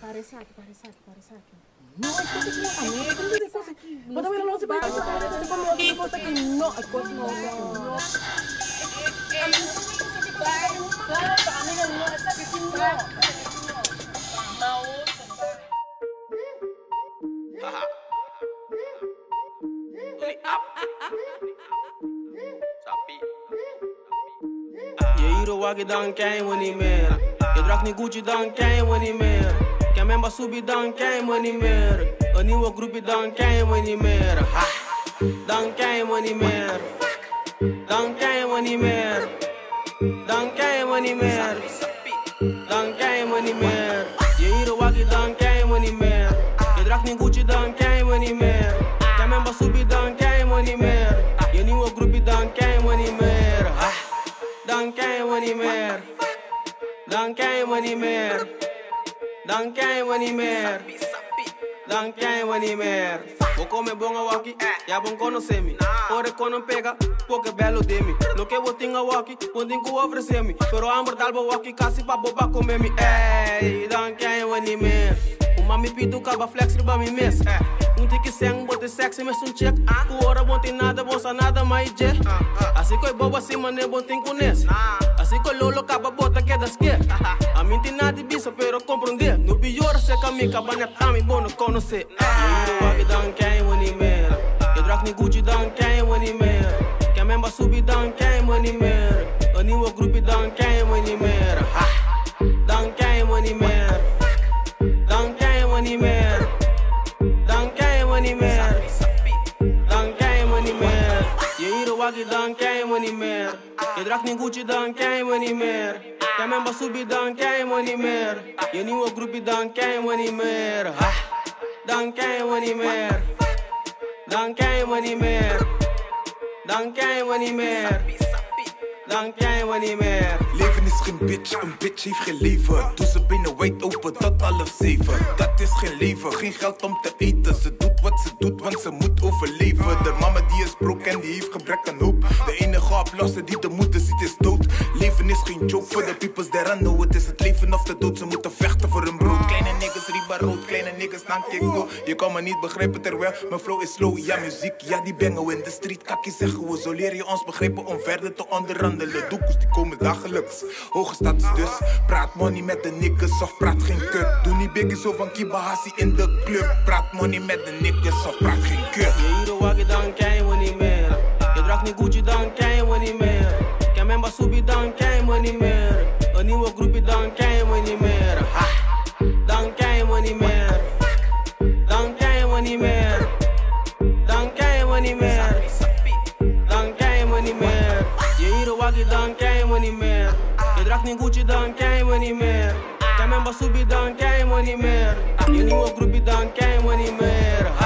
Parece aqui, parece aqui, parece aqui. No, no Haha Je hiro wagi dan kei we niet meer. Je draagt niet Gucci dan we niet meer. Ken mijn basubi dan niet meer. Een nieuwe groepje dan we niet meer. Ha. Dan we niet meer. Dan we niet meer. Dan we niet meer. Dan we niet meer. Je hiro wagi dan we niet meer. Je draagt niet Gucci dan kei Dan geen we niet meer. Dan geen we niet meer. Dan geen we niet meer. Vou comer bom a walkie, já bom conhecer me. Ora quando pega, porque é belo de mim. No que vou ter tinha walkie, vou tinha que oferecer-me. Pero hambre talba walkie, casi pra boba comer-me. Ei, dan geen we niet meer. Mami pidu kaba flex riba mi mes Un tiki seng bote sexy mes un check. Ah. Tu ora bom tem nada, bolsa nada mais je ah, ah. Assim coi bobo assim mané bom tem cunes Assim coi lolo caba bota que é das que A mim tem nada bisa pero compreender No pior se kami kaba net tá ami bono conoce Lindo wagi dan quem wani mer Eu drak ni Gucci dan quem wani mer Quem memba subi dan quem wani mer Ani o grupo dan quem wani mer Ha! Je dan quem we niet meer. Je draagt niet Gucci dan quem we niet meer. Ken mijn basubi dan quem we niet meer. Je nieuwe groepje dan quem we niet meer. Dan quem we niet meer. Dan quem we niet meer. Dan quem we niet meer. Dan quem we niet meer. Leven is geen bitch, een bitch heeft geen leven. Doe ze binnen wijd open tot half zeven. Dat is geen leven, geen geld om te eten. Ze doet wat ze doet, want ze moet overleven. En die heeft gebrek aan hoop. De enige oplossen die de moeder ziet is dood. Leven is geen joke voor de peoples I know. Het is het leven of de dood, ze moeten vechten voor hun brood. Kleine niggas riba rood, kleine niggas naar kikko. Je kan me niet begrijpen terwijl mijn flow is slow. Ja, muziek, ja, die bengen in de street. Kakkie zeggen we, zo leer je ons begrijpen om verder te onderhandelen. Doekoes die komen dagelijks, hoge status dus. Praat money met de niggas of praat geen kut. Doe niet biggie zo van Kibahasi in de club. Praat money met de niggas of praat geen kut. Je hiro wagi dan quem we niet meer. Je Apni gudidão quem manimeira Que mesmo subidão quem manimeira Anima grupidão quem manimeira Dão quem manimeira Dão quem manimeira Dão quem manimeira Dão quem manimeira Yeiro wagi dão quem manimeira Yedrakni gudidão quem manimeira Que mesmo subidão quem manimeira Anima grupidão quem manimeira